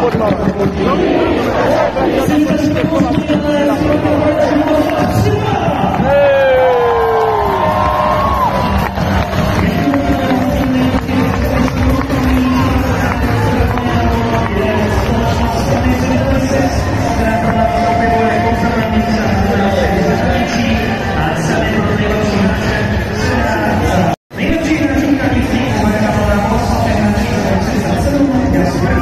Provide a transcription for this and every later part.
Вот так.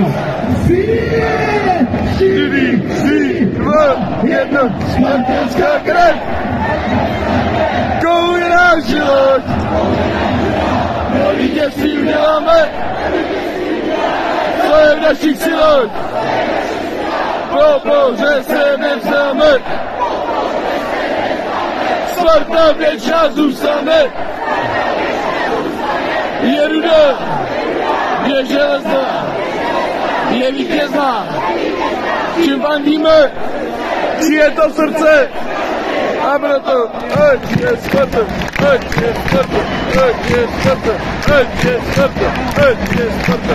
Výše řepí! Čtyři, tři, dva, jedna, spartanská krev! Kou je náš život! O vítězství uděláme! Co je v našich silách? Propoře se nevzdáme! Sparta věčná zůstane! Je ruda! Je železná! Mieli Gwiezdna! Czym bandimy? Czyje to serce? Abra to! Ej, jest serce! Ej, jest serce! Ej, jest serce! Ej, jest serce! Ej, jest serce!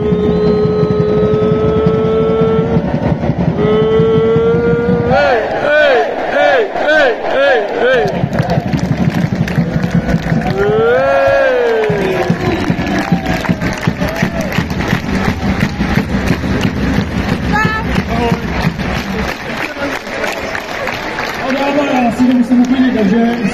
adjourned.